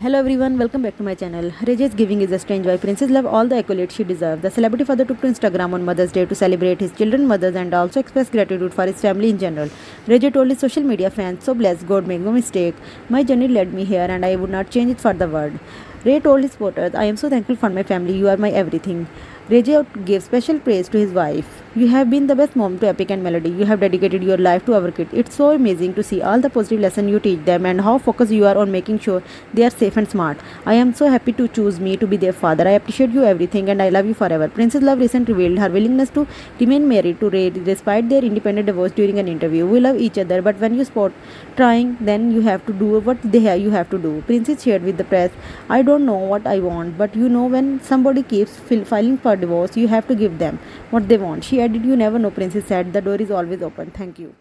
Hello everyone, welcome back to my channel. Ray J's giving is a strange why Princess love all the accolades she deserves. The celebrity father took to Instagram on Mother's Day to celebrate his children mothers and also express gratitude for his family in general. Ray J told his social media fans, so blessed, God make no mistake. My journey led me here and I would not change it for the world. Ray told his supporters, I am so thankful for my family, you are my everything. Ray J gave special praise to his wife. You have been the best mom to Epik and Melody. You have dedicated your life to our kids. It's so amazing to see all the positive lessons you teach them and how focused you are on making sure they are safe and smart. I am so happy to choose me to be their father. I appreciate you everything and I love you forever. Princess Love recently revealed her willingness to remain married to Ray despite their independent divorce during an interview. We love each other, but when you spot trying, then you have to do what they have, you have to do. Princess shared with the press, I don't know what I want, but you know when somebody keeps filing for divorce, you have to give them what they want. She added, You never know, Princess said. The door is always open. Thank you.